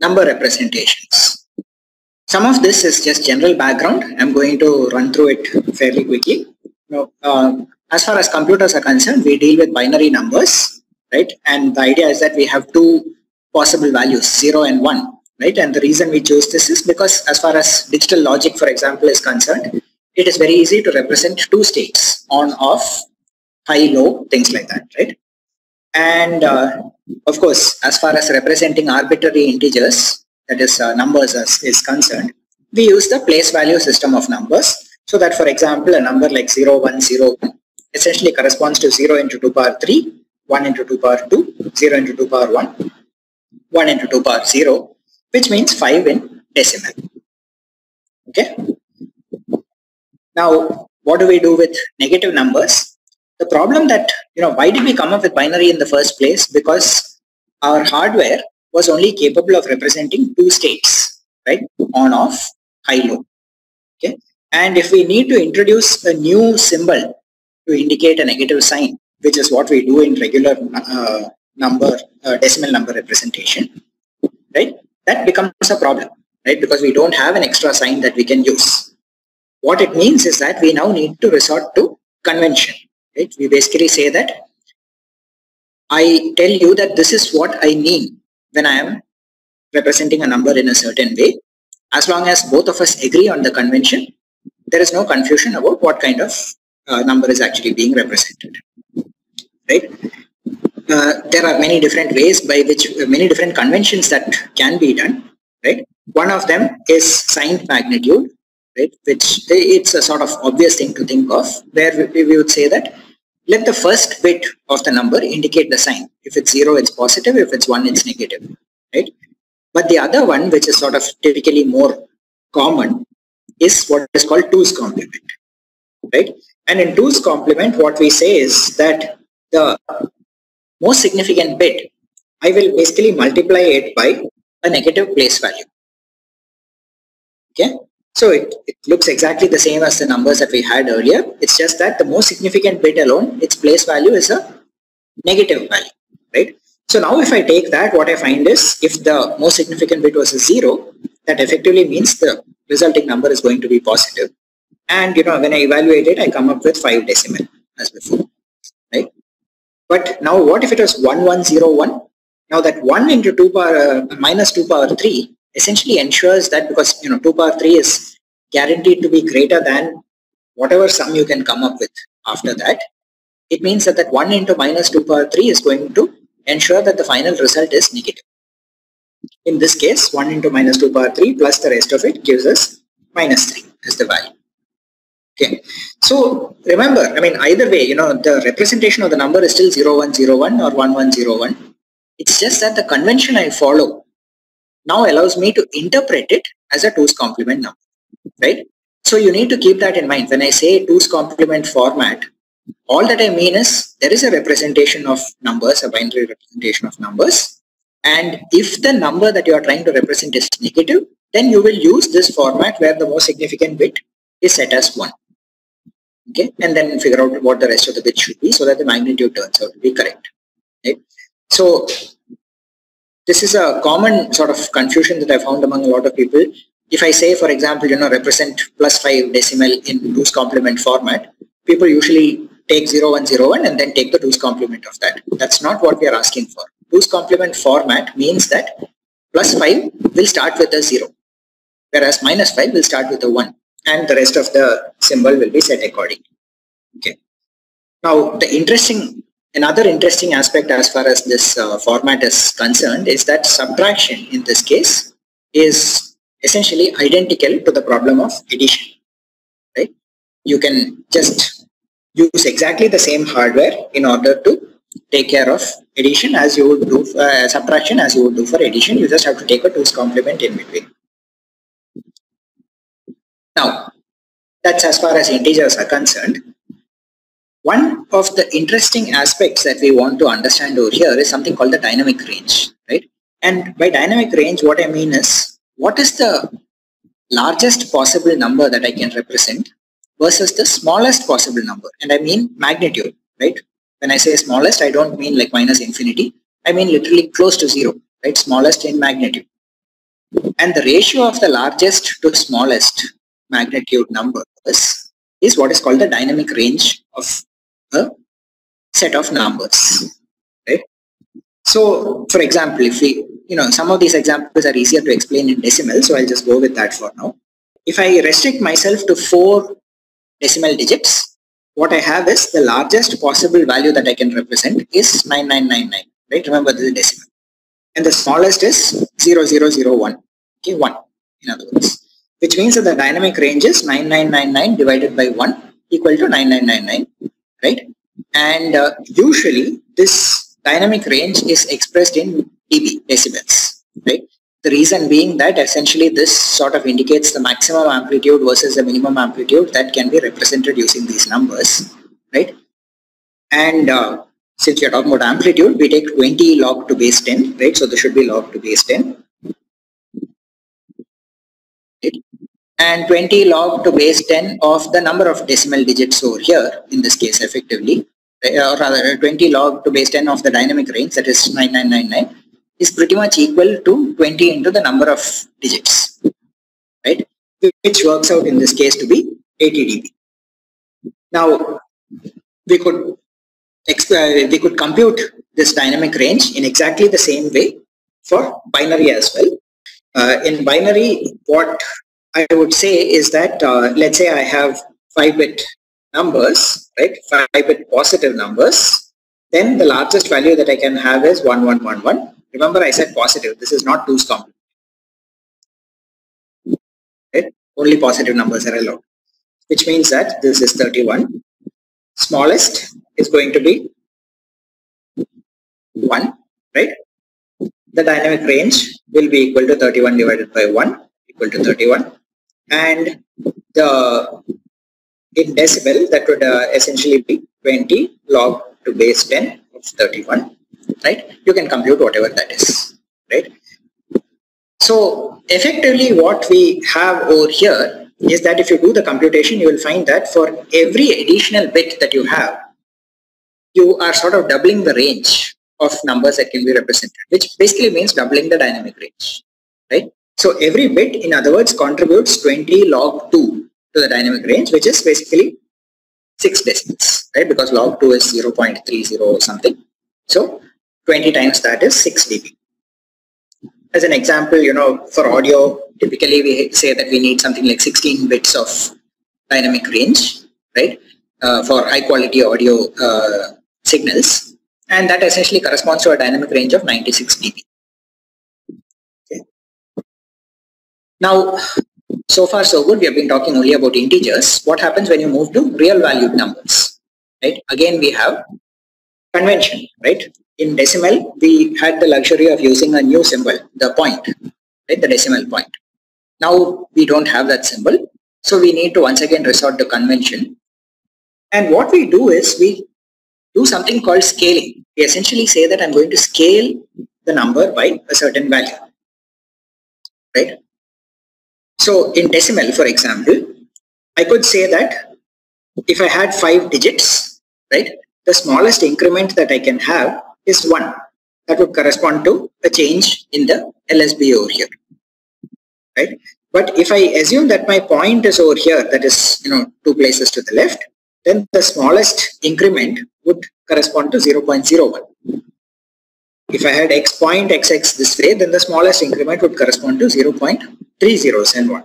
number representations. Some of this is just general background. I'm going to run through it fairly quickly. Now, uh, as far as computers are concerned, we deal with binary numbers, right? And the idea is that we have two possible values, 0 and 1, right? And the reason we choose this is because as far as digital logic, for example, is concerned, it is very easy to represent two states, on, off, high, low, things like that, right? And uh, of course, as far as representing arbitrary integers, that is uh, numbers as, is concerned, we use the place value system of numbers. So that for example, a number like 0, 1, 0, 1 essentially corresponds to 0 into 2 power 3, 1 into 2 power 2, 0 into 2 power 1, 1 into 2 power 0, which means 5 in decimal. Okay. Now, what do we do with negative numbers? The problem that, you know, why did we come up with binary in the first place? Because our hardware was only capable of representing two states, right? On, off, high, low. Okay. And if we need to introduce a new symbol to indicate a negative sign, which is what we do in regular uh, number, uh, decimal number representation, right? That becomes a problem, right? Because we don't have an extra sign that we can use. What it means is that we now need to resort to convention, right? We basically say that I tell you that this is what I mean when I am representing a number in a certain way. As long as both of us agree on the convention, there is no confusion about what kind of uh, number is actually being represented. Right? Uh, there are many different ways by which uh, many different conventions that can be done. Right? One of them is signed magnitude, right? Which it's a sort of obvious thing to think of, where we, we would say that let the first bit of the number indicate the sign. If it's zero, it's positive. If it's one, it's negative, right? But the other one, which is sort of typically more common, is what is called 2's complement, right? And in 2's complement, what we say is that the most significant bit, I will basically multiply it by a negative place value. Okay, so it, it looks exactly the same as the numbers that we had earlier. It's just that the most significant bit alone, its place value is a negative value, right? So now if I take that, what I find is if the most significant bit was a zero, that effectively means the resulting number is going to be positive. And you know, when I evaluate it, I come up with five decimal as before, right? But now what if it was 1101? Now that 1 into 2 power uh, minus 2 power 3 essentially ensures that because you know 2 power 3 is guaranteed to be greater than whatever sum you can come up with after that, it means that that 1 into minus 2 power 3 is going to ensure that the final result is negative. In this case, 1 into minus 2 power 3 plus the rest of it gives us minus 3 as the value. Okay. So remember, I mean, either way, you know, the representation of the number is still 0101 or 1101. It's just that the convention I follow now allows me to interpret it as a 2's complement number, right? So you need to keep that in mind. When I say 2's complement format, all that I mean is there is a representation of numbers, a binary representation of numbers. And if the number that you are trying to represent is negative, then you will use this format where the most significant bit is set as 1. Okay, and then figure out what the rest of the bits should be so that the magnitude turns out to be correct. Right? So this is a common sort of confusion that I found among a lot of people. If I say, for example, you know, represent plus 5 decimal in two's complement format, people usually take 0101 and then take the 2's complement of that. That's not what we are asking for. 2's complement format means that plus 5 will start with a 0, whereas minus 5 will start with a 1 and the rest of the symbol will be set accordingly. Okay. Now, the interesting Another interesting aspect as far as this uh, format is concerned is that subtraction in this case is essentially identical to the problem of addition. Right? You can just use exactly the same hardware in order to take care of addition as you would do uh, subtraction as you would do for addition. You just have to take a 2's complement in between. Now, that's as far as integers are concerned. One of the interesting aspects that we want to understand over here is something called the dynamic range, right? And by dynamic range, what I mean is, what is the largest possible number that I can represent versus the smallest possible number? And I mean magnitude, right? When I say smallest, I don't mean like minus infinity. I mean literally close to zero, right? Smallest in magnitude. And the ratio of the largest to smallest magnitude numbers is what is called the dynamic range of a set of numbers. Right? So, for example, if we, you know, some of these examples are easier to explain in decimal, so I'll just go with that for now. If I restrict myself to four decimal digits, what I have is the largest possible value that I can represent is 9999, right? Remember this is decimal. And the smallest is 0001, okay, 1 in other words. Which means that the dynamic range is 9999 divided by 1 equal to 9999, right? And uh, usually this dynamic range is expressed in dB, decibels, right? The reason being that essentially this sort of indicates the maximum amplitude versus the minimum amplitude that can be represented using these numbers, right? And uh, since you're talking about amplitude, we take 20 log to base 10, right? So this should be log to base 10. And 20 log to base 10 of the number of decimal digits over here, in this case effectively, or rather 20 log to base 10 of the dynamic range, that is 9999 is pretty much equal to 20 into the number of digits, right? Which works out in this case to be 80 dB. Now, we could uh, we could compute this dynamic range in exactly the same way for binary as well. Uh, in binary, what I would say is that, uh, let's say I have 5-bit numbers, right, 5-bit positive numbers, then the largest value that I can have is 1111 Remember I said positive. This is not 2's complement. Right? Only positive numbers are allowed. Which means that this is 31. Smallest is going to be 1. Right? The dynamic range will be equal to 31 divided by 1 equal to 31. And the in decibel that would uh, essentially be 20 log to base 10 of 31 right? You can compute whatever that is, right? So effectively what we have over here is that if you do the computation, you will find that for every additional bit that you have, you are sort of doubling the range of numbers that can be represented, which basically means doubling the dynamic range, right? So every bit, in other words, contributes 20 log 2 to the dynamic range, which is basically 6 decibels, right? Because log 2 is 0.30 or something. So 20 times that is 6 dB. As an example, you know, for audio, typically we say that we need something like 16 bits of dynamic range, right, uh, for high quality audio uh, signals. And that essentially corresponds to a dynamic range of 96 dB. Now, so far so good, we have been talking only about integers. What happens when you move to real valued numbers, right? Again, we have convention, right? in decimal, we had the luxury of using a new symbol, the point, right, the decimal point. Now we don't have that symbol, so we need to once again resort to convention. And what we do is we do something called scaling. We essentially say that I'm going to scale the number by a certain value, right? So in decimal, for example, I could say that if I had five digits, right, the smallest increment that I can have is 1. That would correspond to a change in the LSB over here. Right? But if I assume that my point is over here, that is, you know, two places to the left, then the smallest increment would correspond to 0.01. If I had x point xx this way, then the smallest increment would correspond to 0.30 and 1.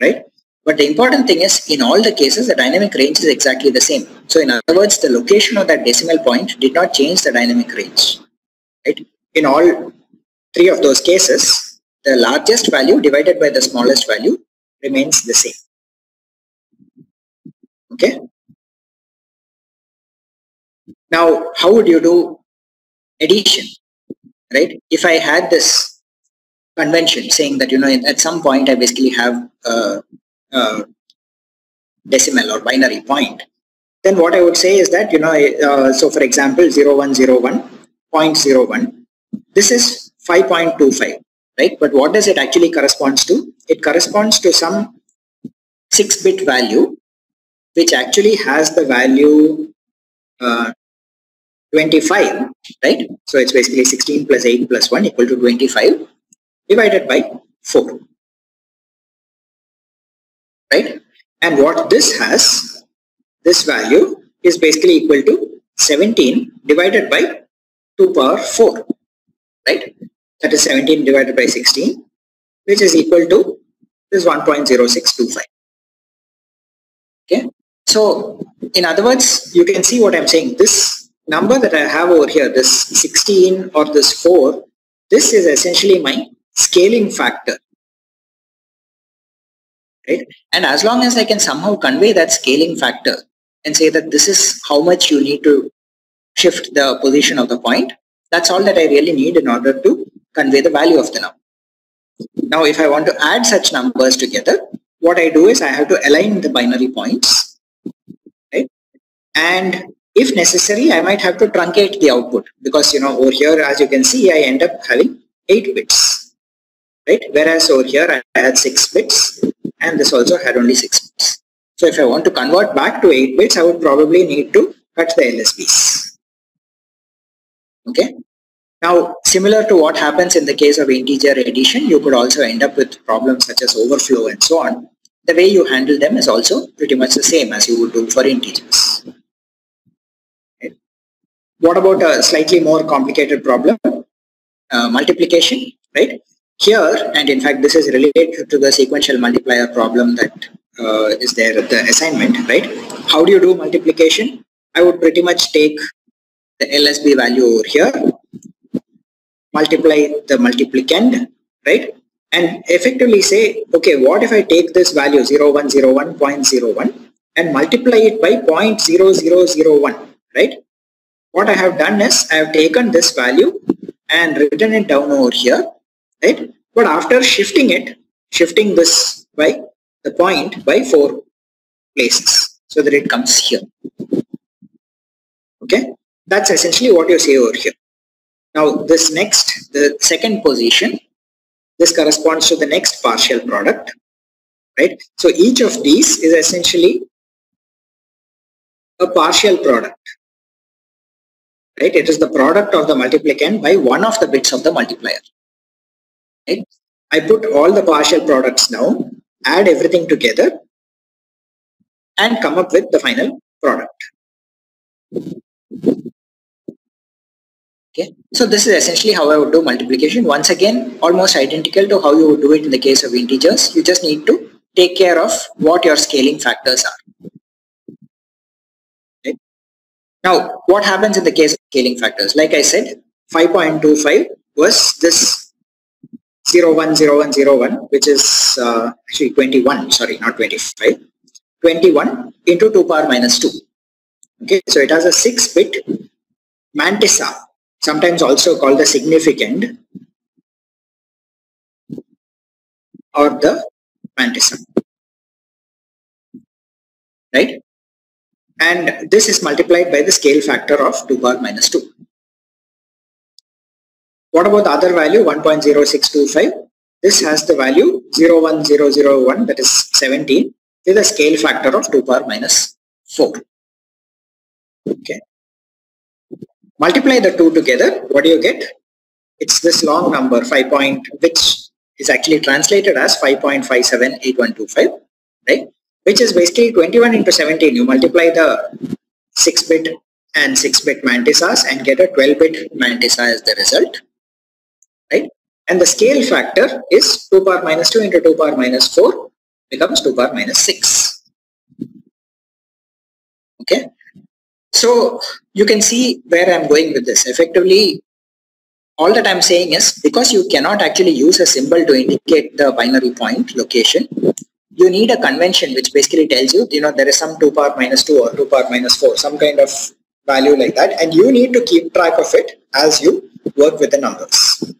Right? But the important thing is in all the cases the dynamic range is exactly the same. So in other words the location of that decimal point did not change the dynamic range. Right? In all three of those cases the largest value divided by the smallest value remains the same. Okay. Now how would you do addition? Right? If I had this convention saying that you know at some point I basically have a, uh, decimal or binary point, then what I would say is that, you know, uh, so for example, 0101.01, this is 5.25, right? But what does it actually corresponds to? It corresponds to some 6-bit value, which actually has the value uh, 25, right? So it's basically 16 plus 8 plus 1 equal to 25 divided by 4. Right? And what this has, this value is basically equal to 17 divided by 2 power 4. Right? That is 17 divided by 16, which is equal to this 1.0625. Okay. So in other words, you can see what I'm saying. This number that I have over here, this 16 or this 4, this is essentially my scaling factor. Right? And as long as I can somehow convey that scaling factor and say that this is how much you need to shift the position of the point, that's all that I really need in order to convey the value of the number. Now, if I want to add such numbers together, what I do is I have to align the binary points, right? And if necessary, I might have to truncate the output because, you know, over here, as you can see, I end up having 8 bits, right? Whereas over here, I had 6 bits and this also had only 6 bits. So if I want to convert back to 8 bits, I would probably need to cut the LSBs. Okay. Now, similar to what happens in the case of integer addition, you could also end up with problems such as overflow and so on. The way you handle them is also pretty much the same as you would do for integers. What about a slightly more complicated problem? Uh, multiplication, right? Here, and in fact, this is related to the sequential multiplier problem that uh, is there at the assignment, right? How do you do multiplication? I would pretty much take the LSB value over here multiply the multiplicand, right? And effectively say, okay, what if I take this value 0101.01 and multiply it by 0.0001, right? What I have done is I have taken this value and written it down over here, right? But after shifting it, shifting this by the point by four places so that it comes here. Okay, that's essentially what you see over here. Now this next, the second position, this corresponds to the next partial product, right? So each of these is essentially a partial product, right? It is the product of the multiplicand by one of the bits of the multiplier, right? I put all the partial products now, add everything together and come up with the final product. Okay, so this is essentially how I would do multiplication. Once again, almost identical to how you would do it in the case of integers. You just need to take care of what your scaling factors are. Now, what happens in the case of scaling factors? Like I said, 5.25 was this 010101, which is uh, actually 21, sorry, not 25, 21 into 2 power minus 2. Okay, so it has a 6-bit mantissa sometimes also called the significand or the mantissa right and this is multiplied by the scale factor of 2 power minus 2 what about the other value 1.0625 this has the value 01001 that is 17 with a scale factor of 2 power minus 4 okay Multiply the two together, what do you get? It's this long number 5 point, which is actually translated as 5.578125, right? Which is basically 21 into 17. You multiply the 6-bit and 6-bit mantissas and get a 12-bit mantissa as the result, right? And the scale factor is 2 power minus 2 into 2 power minus 4 becomes 2 power minus 6. Okay, so you can see where I'm going with this. Effectively, all that I'm saying is because you cannot actually use a symbol to indicate the binary point location, you need a convention which basically tells you, you know, there is some 2 power minus 2 or 2 power minus 4, some kind of value like that. And you need to keep track of it as you work with the numbers.